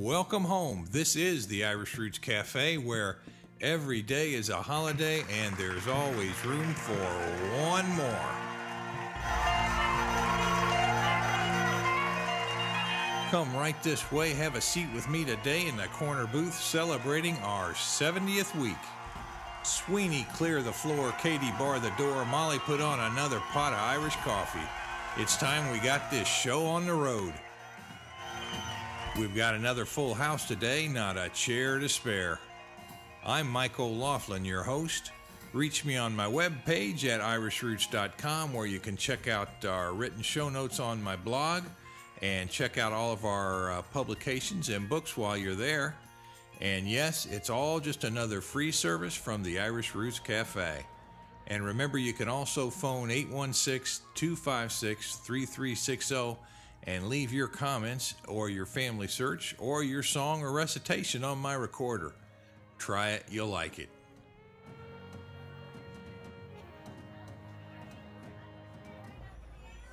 Welcome home. This is the Irish Roots Cafe where every day is a holiday and there's always room for one more. Come right this way, have a seat with me today in the corner booth celebrating our 70th week. Sweeney clear the floor, Katie bar the door, Molly put on another pot of Irish coffee. It's time we got this show on the road. We've got another full house today, not a chair to spare. I'm Michael O'Laughlin, your host. Reach me on my webpage at irishroots.com where you can check out our written show notes on my blog and check out all of our uh, publications and books while you're there. And yes, it's all just another free service from the Irish Roots Cafe. And remember, you can also phone 816 256 3360 and leave your comments or your family search or your song or recitation on my recorder. Try it, you'll like it.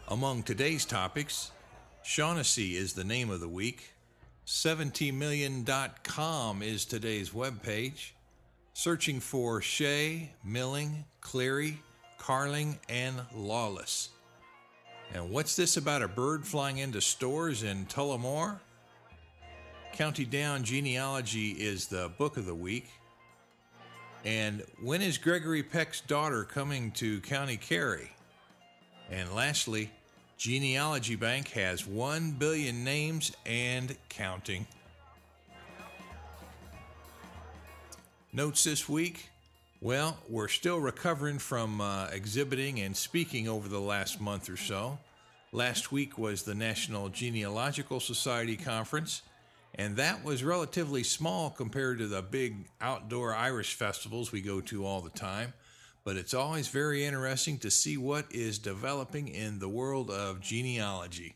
Among today's topics, Shaughnessy is the name of the week. 70million.com is today's webpage. Searching for Shea, Milling, Cleary, Carling, and Lawless. And what's this about a bird flying into stores in Tullamore? County Down Genealogy is the book of the week. And when is Gregory Peck's daughter coming to County Kerry? And lastly, Genealogy Bank has 1 billion names and counting. Notes this week? Well, we're still recovering from uh, exhibiting and speaking over the last month or so. Last week was the National Genealogical Society Conference, and that was relatively small compared to the big outdoor Irish festivals we go to all the time but it's always very interesting to see what is developing in the world of genealogy.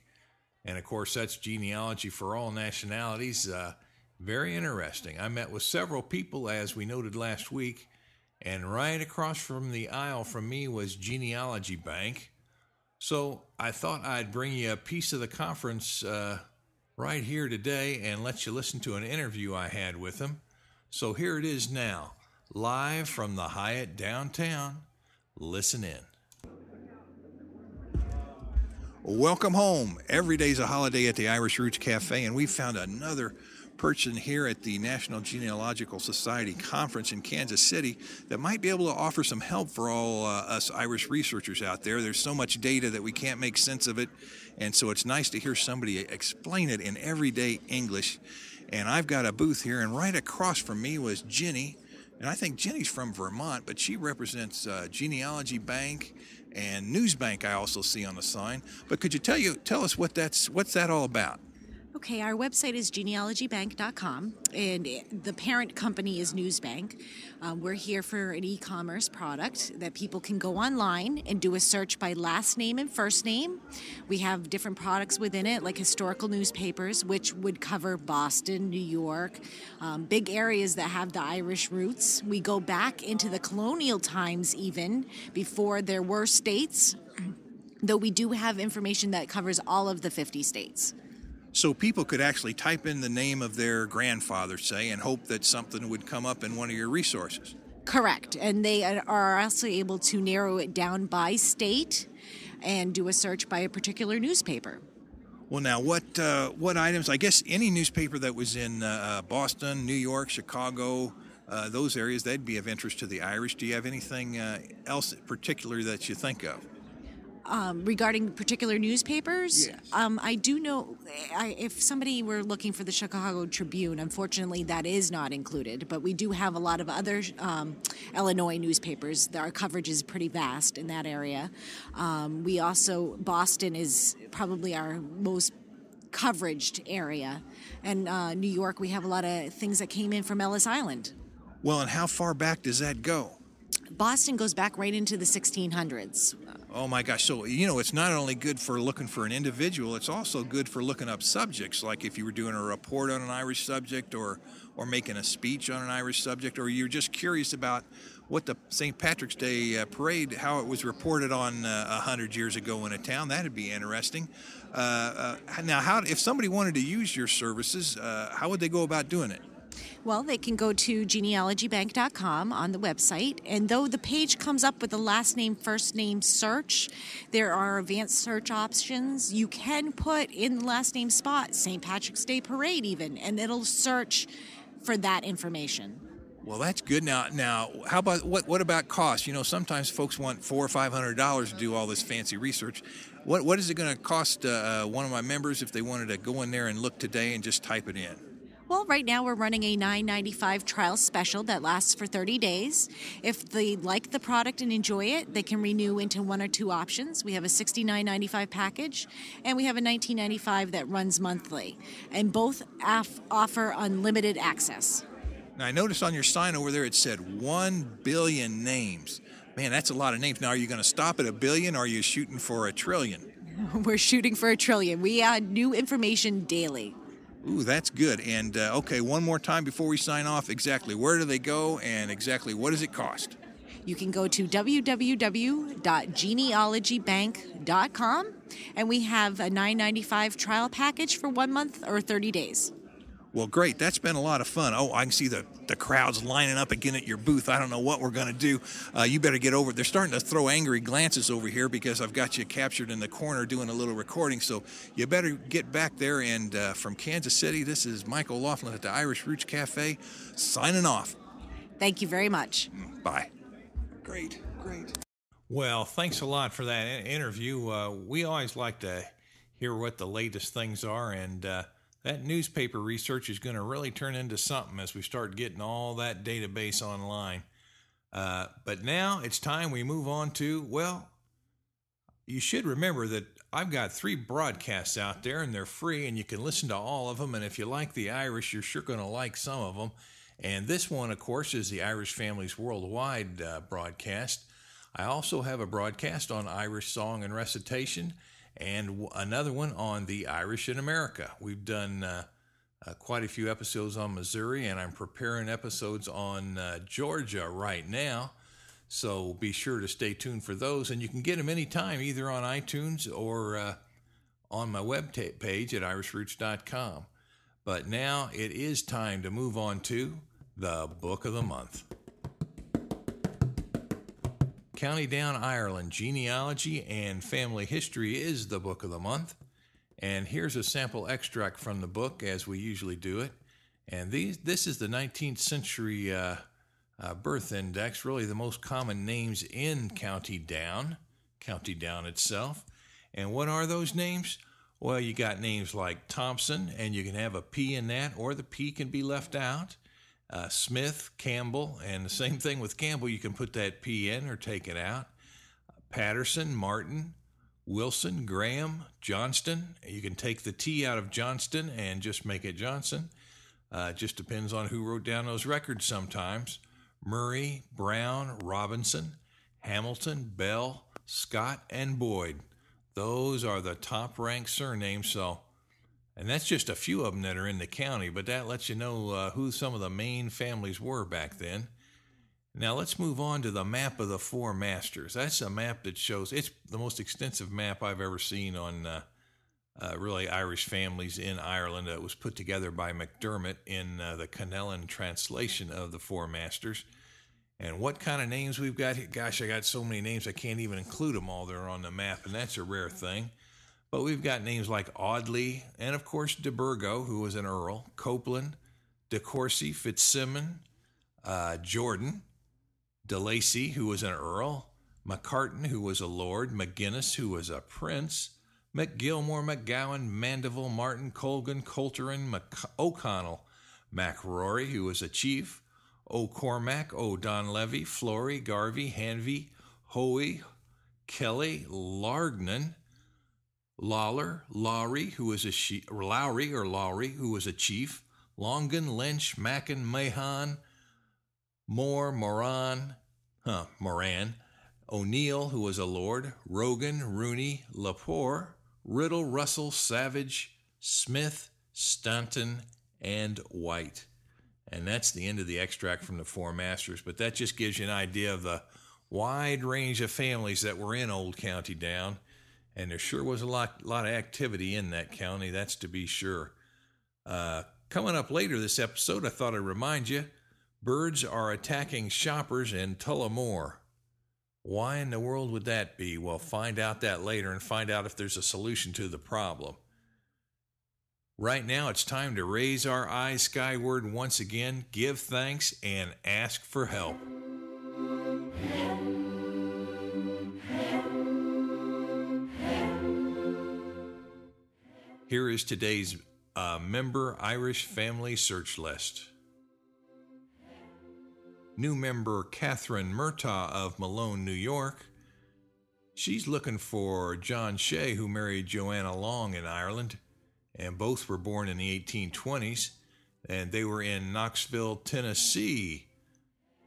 And of course, that's genealogy for all nationalities. Uh, very interesting. I met with several people, as we noted last week, and right across from the aisle from me was Genealogy Bank. So I thought I'd bring you a piece of the conference uh, right here today and let you listen to an interview I had with them. So here it is now live from the Hyatt downtown. Listen in. Welcome home. Every day's a holiday at the Irish Roots Cafe, and we found another person here at the National Genealogical Society conference in Kansas City that might be able to offer some help for all uh, us Irish researchers out there. There's so much data that we can't make sense of it, and so it's nice to hear somebody explain it in everyday English. And I've got a booth here, and right across from me was Ginny and I think Jenny's from Vermont, but she represents uh, Genealogy Bank and Newsbank. I also see on the sign. But could you tell you tell us what that's what's that all about? Okay, our website is genealogybank.com, and the parent company is Newsbank. Um, we're here for an e commerce product that people can go online and do a search by last name and first name. We have different products within it, like historical newspapers, which would cover Boston, New York, um, big areas that have the Irish roots. We go back into the colonial times, even before there were states, though we do have information that covers all of the 50 states. So people could actually type in the name of their grandfather, say, and hope that something would come up in one of your resources. Correct. And they are also able to narrow it down by state and do a search by a particular newspaper. Well, now what uh, what items? I guess any newspaper that was in uh, uh Boston, New York, Chicago, uh, those areas, they'd be of interest to the Irish. Do you have anything uh, else particular that you think of? Um, regarding particular newspapers. Yes. Um, I do know I, if somebody were looking for the Chicago Tribune, unfortunately that is not included, but we do have a lot of other um, Illinois newspapers. Our coverage is pretty vast in that area. Um, we also, Boston is probably our most coveraged area. And uh, New York, we have a lot of things that came in from Ellis Island. Well, and how far back does that go? Boston goes back right into the 1600s. Oh my gosh. So, you know, it's not only good for looking for an individual, it's also good for looking up subjects. Like if you were doing a report on an Irish subject or, or making a speech on an Irish subject, or you're just curious about what the St. Patrick's Day uh, parade, how it was reported on uh, a uh, hundred years ago in a town. That'd be interesting. Uh, uh, now, how if somebody wanted to use your services, uh, how would they go about doing it? Well, they can go to genealogybank.com on the website, and though the page comes up with a last name, first name search, there are advanced search options. You can put in the last name spot St. Patrick's Day Parade, even, and it'll search for that information. Well, that's good. Now, now, how about what? What about cost? You know, sometimes folks want four or five hundred dollars to do all this fancy research. What What is it going to cost uh, one of my members if they wanted to go in there and look today and just type it in? Well, right now we're running a $9.95 trial special that lasts for 30 days. If they like the product and enjoy it, they can renew into one or two options. We have a $69.95 package and we have a $19.95 that runs monthly. And both af- offer unlimited access. Now, I noticed on your sign over there it said 1 billion names. Man, that's a lot of names. Now, are you going to stop at a billion or are you shooting for a trillion? We're shooting for a trillion. We add new information daily. Ooh, that's good. And uh, okay, one more time before we sign off. Exactly where do they go, and exactly what does it cost? You can go to www.genealogybank.com, and we have a 9.95 trial package for one month or 30 days. Well, great. That's been a lot of fun. Oh, I can see the, the crowds lining up again at your booth. I don't know what we're going to do. Uh, you better get over. They're starting to throw angry glances over here because I've got you captured in the corner doing a little recording. So you better get back there. And uh, from Kansas City, this is Michael O'Laughlin at the Irish Roots Cafe signing off. Thank you very much. Mm, bye. Great, great. Well, thanks a lot for that interview. Uh, we always like to hear what the latest things are. And, uh, that newspaper research is going to really turn into something as we start getting all that database online. Uh, but now it's time we move on to, well, you should remember that I've got three broadcasts out there and they're free and you can listen to all of them. And if you like the Irish, you're sure going to like some of them. And this one, of course, is the Irish Families Worldwide uh, broadcast. I also have a broadcast on Irish song and recitation and another one on the Irish in America. We've done uh, uh, quite a few episodes on Missouri, and I'm preparing episodes on uh, Georgia right now. So be sure to stay tuned for those, and you can get them anytime, either on iTunes or uh, on my web page at irishroots.com. But now it is time to move on to the book of the month. County Down, Ireland Genealogy and Family History is the book of the month. And here's a sample extract from the book, as we usually do it. And these, this is the 19th century uh, uh, birth index, really the most common names in County Down, County Down itself. And what are those names? Well, you got names like Thompson, and you can have a P in that, or the P can be left out uh, Smith, Campbell, and the same thing with Campbell. You can put that P in or take it out. Patterson, Martin, Wilson, Graham, Johnston. You can take the T out of Johnston and just make it Johnson. Uh, just depends on who wrote down those records sometimes. Murray, Brown, Robinson, Hamilton, Bell, Scott, and Boyd. Those are the top ranked surnames. So and that's just a few of them that are in the county, but that lets you know uh, who some of the main families were back then. Now let's move on to the map of the four masters. That's a map that shows it's the most extensive map I've ever seen on uh, uh, really Irish families in Ireland. It was put together by McDermott in uh, the Connellan translation of the four masters. And what kind of names we've got? Gosh, I got so many names I can't even include them all. They're on the map, and that's a rare thing. But we've got names like Audley, and of course de Burgo, who was an earl, Copeland, de Courcy, Fitzsimon, uh, Jordan, de Lacy, who was an earl, McCartan, who was a lord, McGinnis, who was a prince, McGilmore, McGowan, Mandeville, Martin, Colgan, Colterin, Mc- O'Connell, MacRory, who was a chief, O'Cormac, O'Donlevy, Flory, Garvey, Hanvey, Hoey, Kelly, Largnan, Lawler, Lowry, who was a she- Lowry or Lowry, who was a chief, Longan, Lynch, Mackin, Mahon, Moore, Moran, huh, Moran, O'Neill, who was a lord, Rogan, Rooney, Lepore, Riddle, Russell, Savage, Smith, Stanton, and White. And that's the end of the extract from the Four Masters. But that just gives you an idea of the wide range of families that were in Old County Down. And there sure was a lot, lot of activity in that county, that's to be sure. Uh, coming up later this episode, I thought I'd remind you birds are attacking shoppers in Tullamore. Why in the world would that be? Well, find out that later and find out if there's a solution to the problem. Right now, it's time to raise our eyes skyward once again, give thanks, and ask for help. Here is today's uh, member Irish family search list. New member Catherine Murtaugh of Malone, New York. She's looking for John Shea, who married Joanna Long in Ireland, and both were born in the 1820s, and they were in Knoxville, Tennessee.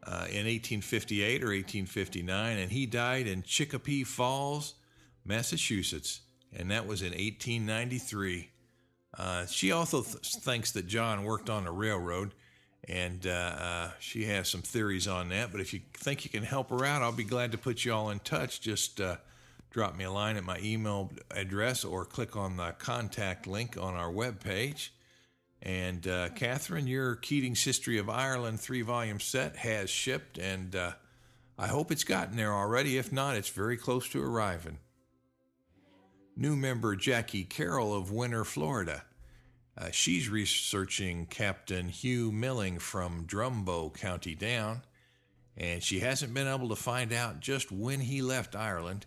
Uh, in 1858 or 1859, and he died in Chicopee Falls, Massachusetts and that was in 1893. Uh, she also th- thinks that John worked on a railroad, and uh, uh, she has some theories on that. But if you think you can help her out, I'll be glad to put you all in touch. Just uh, drop me a line at my email address or click on the contact link on our webpage. And uh, Catherine, your Keating's History of Ireland three volume set has shipped, and uh, I hope it's gotten there already. If not, it's very close to arriving new member Jackie Carroll of Winter, Florida. Uh, she's researching Captain Hugh Milling from Drumbo County Down, and she hasn't been able to find out just when he left Ireland.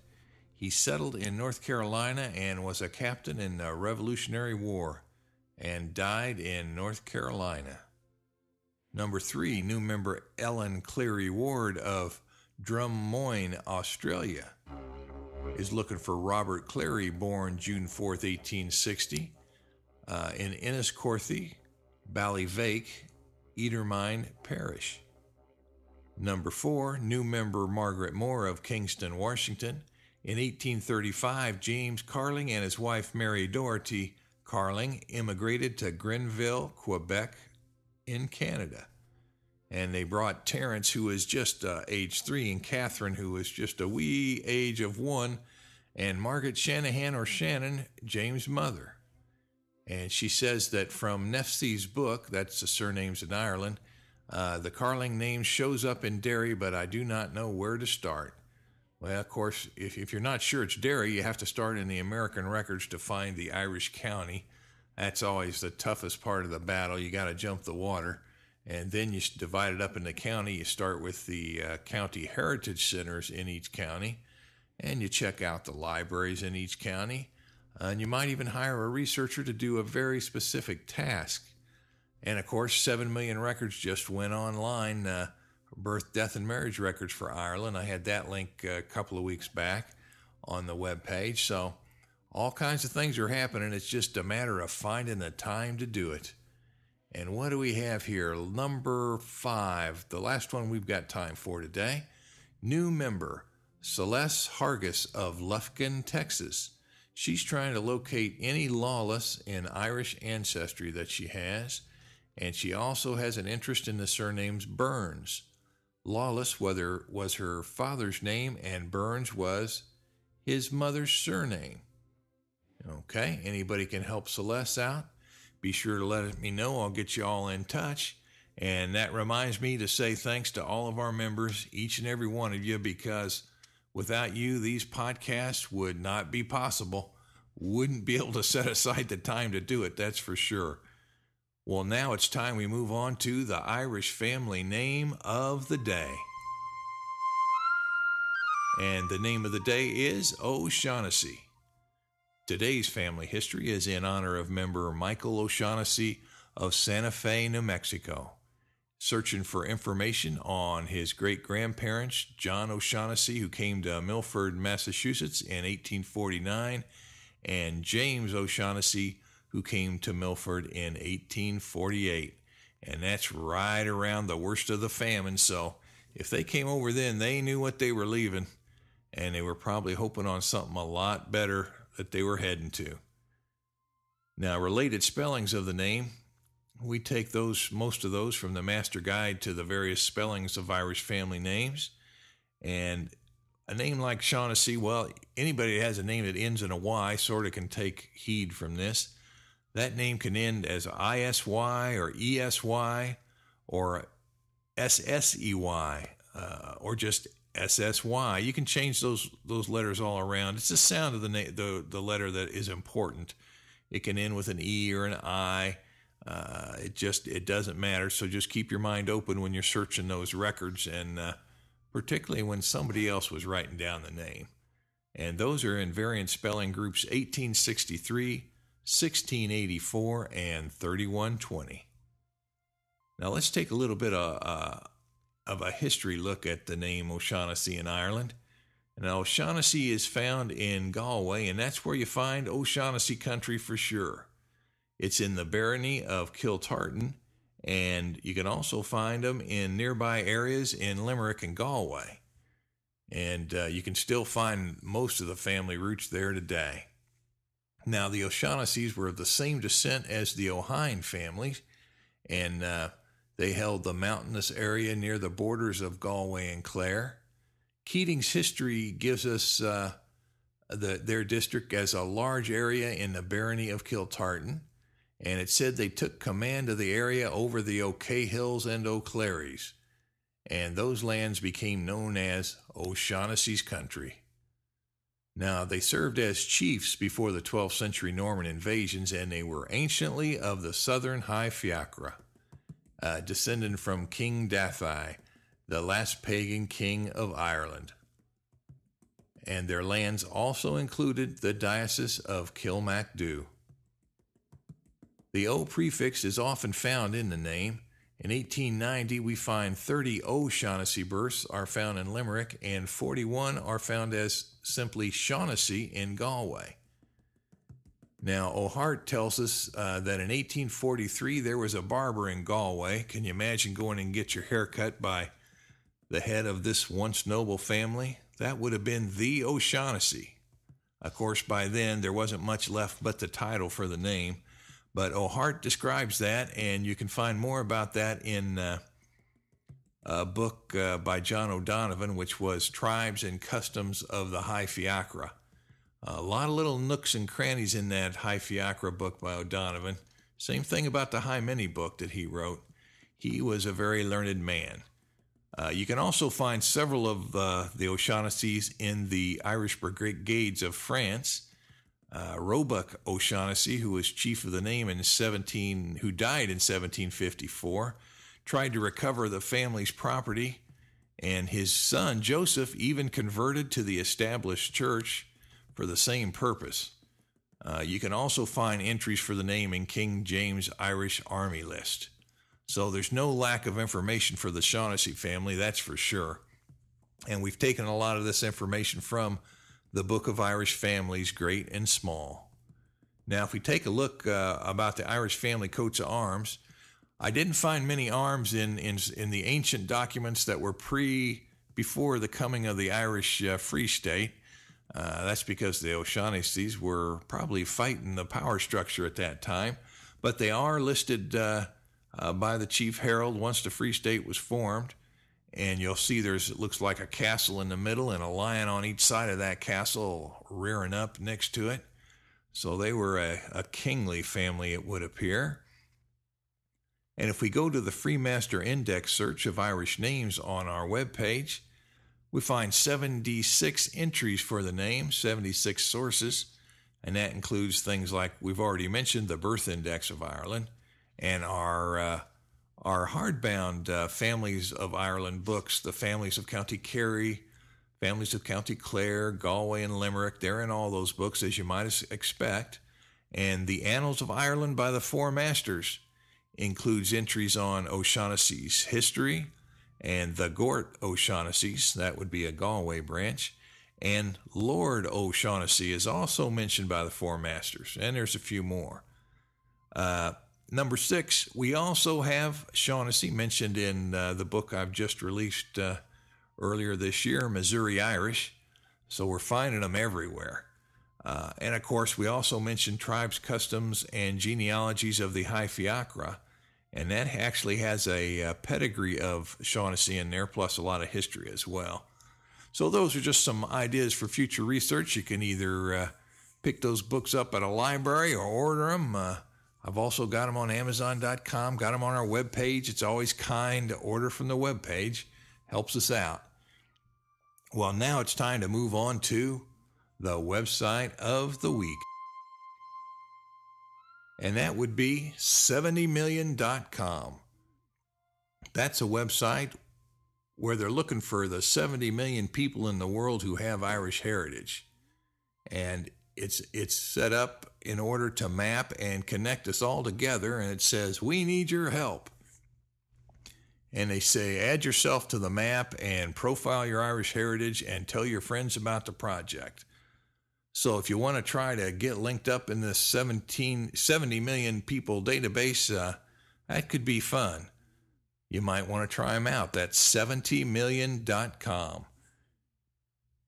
He settled in North Carolina and was a captain in the Revolutionary War and died in North Carolina. Number three, new member Ellen Cleary Ward of Drummoyne, Australia is looking for Robert Clary, born June 4th, 1860, uh, in Enniscorthy, Ballyvake, Etermine Parish. Number four, new member Margaret Moore of Kingston, Washington. In 1835, James Carling and his wife Mary Doherty Carling immigrated to Grenville, Quebec, in Canada. And they brought Terence, who was just uh, age three, and Catherine, who was just a wee age of one, and Margaret Shanahan or Shannon, James' mother. And she says that from Neffsey's book, that's the surnames in Ireland, uh, the Carling name shows up in Derry, but I do not know where to start. Well, of course, if, if you're not sure it's Derry, you have to start in the American records to find the Irish county. That's always the toughest part of the battle. You got to jump the water. And then you divide it up in the county. You start with the uh, county heritage centers in each county and you check out the libraries in each county. Uh, and you might even hire a researcher to do a very specific task. And of course, 7 million records just went online uh, birth, death, and marriage records for Ireland. I had that link a couple of weeks back on the web page. So, all kinds of things are happening. It's just a matter of finding the time to do it. And what do we have here? Number five, the last one we've got time for today. New member, Celeste Hargis of Lufkin, Texas. She's trying to locate any lawless in Irish ancestry that she has, and she also has an interest in the surnames Burns. Lawless whether was her father's name, and Burns was his mother's surname. Okay, anybody can help Celeste out? Be sure to let me know. I'll get you all in touch. And that reminds me to say thanks to all of our members, each and every one of you, because Without you, these podcasts would not be possible. Wouldn't be able to set aside the time to do it, that's for sure. Well, now it's time we move on to the Irish family name of the day. And the name of the day is O'Shaughnessy. Today's family history is in honor of member Michael O'Shaughnessy of Santa Fe, New Mexico searching for information on his great grandparents, John O'Shaughnessy, who came to Milford, Massachusetts in 1849, and James O'Shaughnessy, who came to Milford in 1848. And that's right around the worst of the famine. So if they came over then, they knew what they were leaving, and they were probably hoping on something a lot better that they were heading to. Now, related spellings of the name We take those most of those from the Master Guide to the various spellings of Irish family names. And a name like Shaughnessy, well, anybody that has a name that ends in a Y sort of can take heed from this. That name can end as ISY or ESY or SSEY uh, or just SSY. You can change those those letters all around. It's the sound of the na- the the letter that is important. It can end with an E or an I. Uh, it just it doesn't matter. So just keep your mind open when you're searching those records, and uh, particularly when somebody else was writing down the name. And those are in variant spelling groups 1863, 1684, and 3120. Now let's take a little bit of, uh, of a history look at the name O'Shaughnessy in Ireland. Now, O'Shaughnessy is found in Galway, and that's where you find O'Shaughnessy country for sure. It's in the barony of Kiltartan, and you can also find them in nearby areas in Limerick and Galway. And uh, you can still find most of the family roots there today. Now, the O'Shaughnessy's were of the same descent as the O'Hine families, and uh, they held the mountainous area near the borders of Galway and Clare. Keating's history gives us uh, the, their district as a large area in the barony of Kiltartan, and it said they took command of the area over the O'Cahills and O'Clarys, and those lands became known as O'Shaughnessy's country. Now, they served as chiefs before the 12th century Norman invasions, and they were anciently of the southern Hy Fiachra, uh, descended from King Dathi, the last pagan king of Ireland. And their lands also included the Diocese of Kilmacduagh. The O prefix is often found in the name. In 1890, we find 30 O'Shaughnessy births are found in Limerick, and 41 are found as simply Shaughnessy in Galway. Now, O'Hart tells us uh, that in 1843 there was a barber in Galway. Can you imagine going and get your hair cut by the head of this once noble family? That would have been the O'Shaughnessy. Of course, by then there wasn't much left but the title for the name. But O'Hart describes that, and you can find more about that in uh, a book uh, by John O'Donovan, which was Tribes and Customs of the Hy Fiachra. A lot of little nooks and crannies in that Hy Fiachra book by O'Donovan. Same thing about the Hy Many book that he wrote. He was a very learned man. Uh, you can also find several of uh, the O'Shaughnessy's in the Irish Brigades of France uh, Roebuck O'Shaughnessy, who was chief of the name in 17, who died in 1754, tried to recover the family's property, and his son Joseph even converted to the established church for the same purpose. Uh, you can also find entries for the name in King James Irish Army List. So there's no lack of information for the Shaughnessy family, that's for sure. And we've taken a lot of this information from the Book of Irish Families, Great and Small. Now, if we take a look uh, about the Irish family coats of arms, I didn't find many arms in, in, in the ancient documents that were pre before the coming of the Irish uh, Free State. Uh, that's because the O'Shaughnessys were probably fighting the power structure at that time, but they are listed uh, uh, by the Chief Herald once the Free State was formed and you'll see there's it looks like a castle in the middle and a lion on each side of that castle rearing up next to it. So they were a, a kingly family, it would appear. And if we go to the Freemaster Index search of Irish names on our webpage, we find 76 entries for the name, 76 sources, and that includes things like we've already mentioned the Birth Index of Ireland and our uh, our hardbound uh, Families of Ireland books, the Families of County Kerry, Families of County Clare, Galway, and Limerick. They're in all those books, as you might expect. And the Annals of Ireland by the Four Masters includes entries on O'Shaughnessy's history and the Gort O'Shaughnessy's, that would be a Galway branch. And Lord O'Shaughnessy is also mentioned by the Four Masters, and there's a few more. Uh, Number six, we also have Shaughnessy mentioned in uh, the book I've just released uh, earlier this year, Missouri Irish. So we're finding them everywhere. Uh, and of course, we also mentioned tribes, customs, and genealogies of the Hy Fiachra. And that actually has a, a pedigree of Shaughnessy in there, plus a lot of history as well. So those are just some ideas for future research. You can either uh, pick those books up at a library or order them. Uh, I've also got them on Amazon.com, got them on our webpage. It's always kind to order from the webpage, helps us out. Well, now it's time to move on to the website of the week. And that would be 70million.com. That's a website where they're looking for the 70 million people in the world who have Irish heritage. And it's it's set up in order to map and connect us all together and it says we need your help. And they say add yourself to the map and profile your Irish heritage and tell your friends about the project. So if you want to try to get linked up in this 17, 70 million people database, uh, that could be fun. You might want to try them out. That's 70million.com.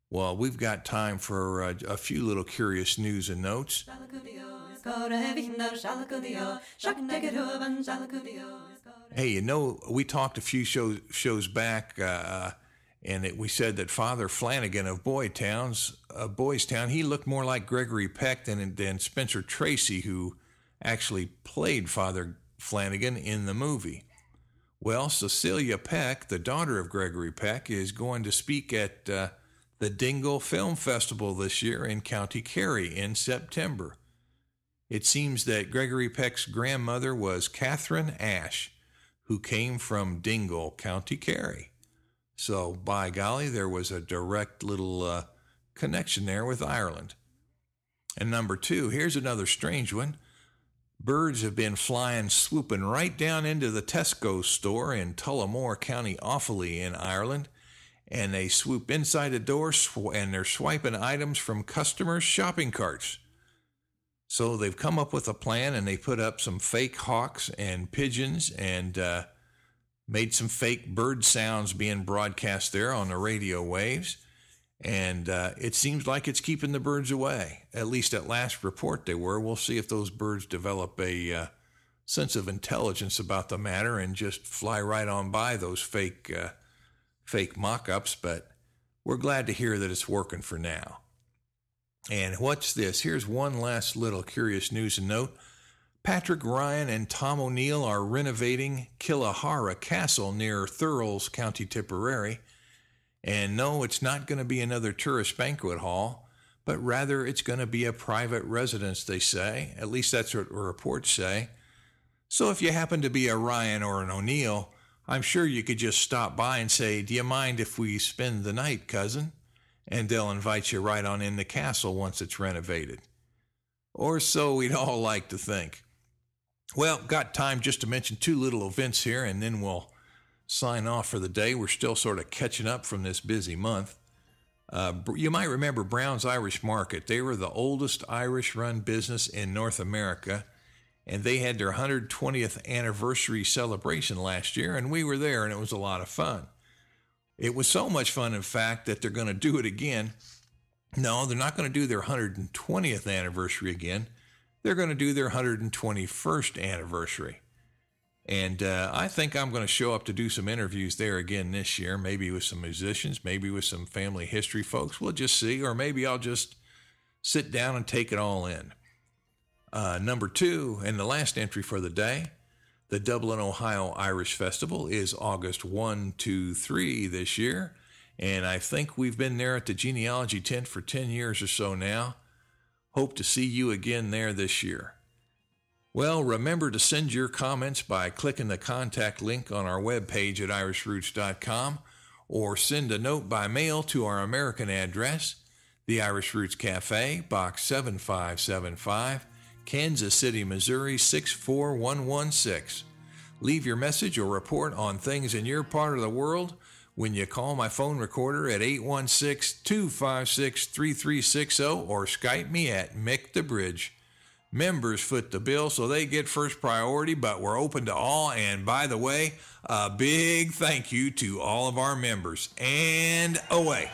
Well, we've got time for uh, a few little curious news and notes. Hey, you know, we talked a few shows shows back uh, and it, we said that Father Flanagan of Boytowns, uh, Boys Town, he looked more like Gregory Peck than, than Spencer Tracy, who actually played Father Flanagan in the movie. Well, Cecilia Peck, the daughter of Gregory Peck, is going to speak at uh, the Dingle Film Festival this year in County Kerry in September. It seems that Gregory Peck's grandmother was Catherine Ashe, who came from Dingle, County Kerry. So, by golly, there was a direct little uh, connection there with Ireland. And number two, here's another strange one. Birds have been flying, swooping right down into the Tesco store in Tullamore, County Offaly in Ireland, and they swoop inside the door and they're swiping items from customers' shopping carts. So they've come up with a plan and they put up some fake hawks and pigeons and uh, made some fake bird sounds being broadcast there on the radio waves. And uh, it seems like it's keeping the birds away. At least at last report, they were. We'll see if those birds develop a uh, sense of intelligence about the matter and just fly right on by those fake, uh, fake mock-ups. But we're glad to hear that it's working for now. And what's this? Here's one last little curious news note. Patrick Ryan and Tom O'Neill are renovating Killahara Castle near Thurles, County Tipperary. And no, it's not going to be another tourist banquet hall, but rather it's going to be a private residence, they say. At least that's what reports say. So if you happen to be a Ryan or an O'Neill, I'm sure you could just stop by and say, Do you mind if we spend the night, cousin? And they'll invite you right on in the castle once it's renovated. Or so we'd all like to think. Well, got time just to mention two little events here, and then we'll sign off for the day. We're still sort of catching up from this busy month. Uh, you might remember Brown's Irish Market. They were the oldest Irish run business in North America, and they had their 120th anniversary celebration last year, and we were there, and it was a lot of fun. It was so much fun, in fact, that they're going to do it again. No, they're not going to do their 120th anniversary again they're going to do their 121st anniversary. And uh, I think I'm going to show up to do some interviews there again this year, maybe with some musicians, maybe with some family history folks. We'll just see. Or maybe I'll just sit down and take it all in. Uh, number two, and the last entry for the day, the Dublin, Ohio Irish Festival is August 1 to 3 this year. And I think we've been there at the genealogy tent for 10 years or so now. Hope to see you again there this year. Well, remember to send your comments by clicking the contact link on our webpage at irishroots.com or send a note by mail to our American address, the Irish Roots Cafe, Box 7575, Kansas City, Missouri 64116. Leave your message or report on things in your part of the world when you call my phone recorder at 816 256 3360 or Skype me at Mick the Bridge. Members foot the bill, so they get first priority, but we're open to all. And by the way, a big thank you to all of our members. And away.